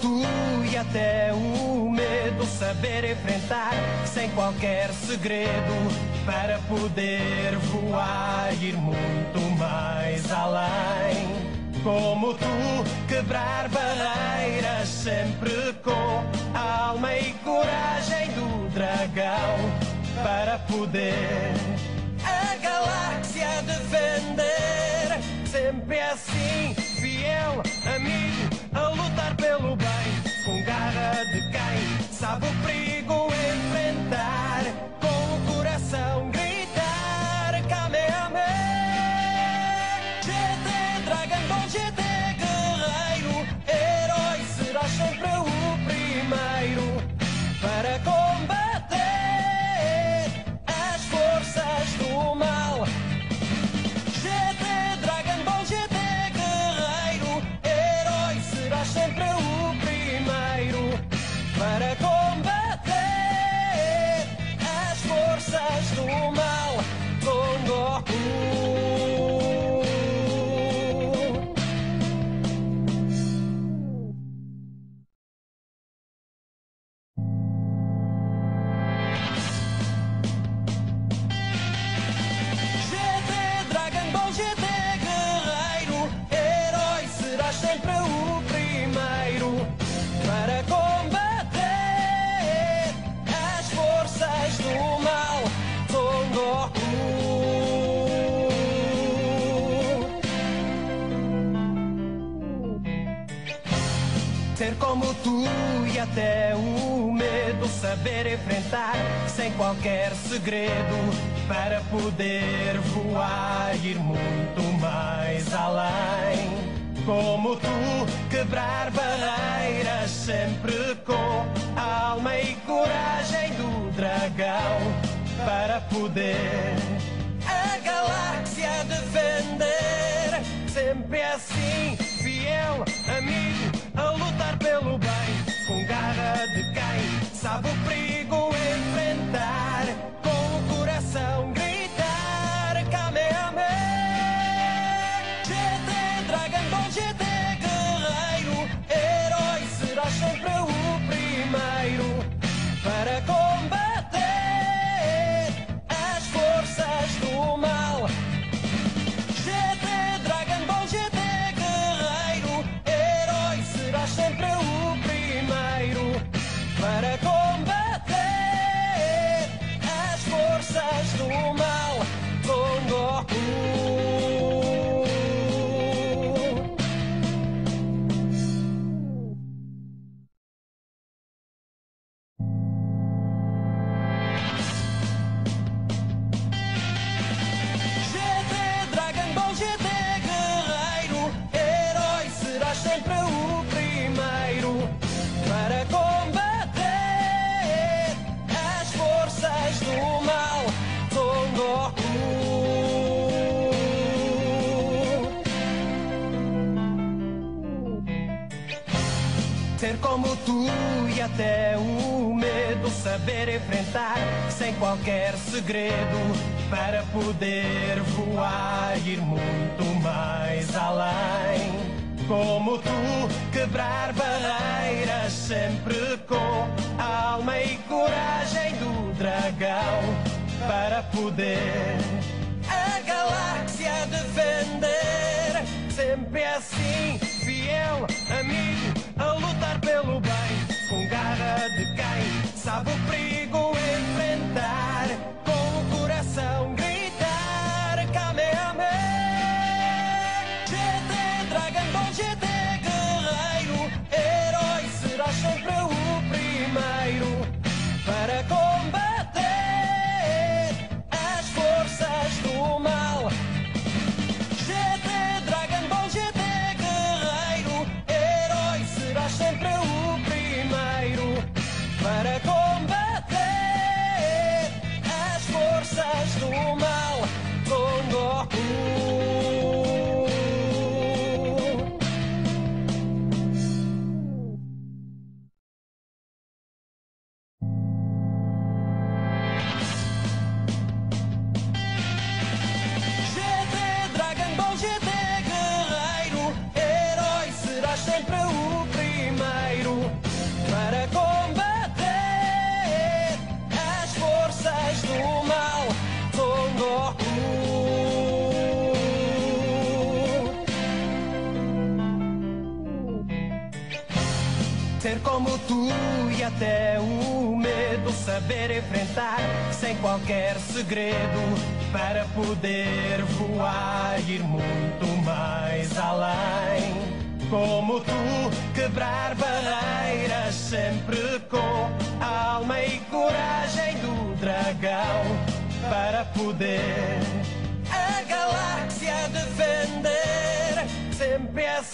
Tu e até o medo saber enfrentar sem qualquer segredo para poder voar ir muito mais além. Como tu quebrar barreiras sempre com alma e coragem do dragão para poder quem sabe Ser como tu e até o medo saber enfrentar sem qualquer segredo para poder voar ir muito mais além. Como tu quebrar barreiras sempre com alma e coragem do dragão para poder a galáxia defender sempre assim como tu e até o medo saber enfrentar sem qualquer segredo para poder voar e ir muito mais além. Como tu quebrar barreiras sempre com alma e coragem do dragão para poder pelo bem com garra de quem sabe o perigo Como tu e até o medo saber enfrentar sem qualquer segredo para poder voar ir muito mais além. Como tu, quebrar barreiras sempre com a alma e coragem do dragão para poder a galáxia defender. Sempre assim,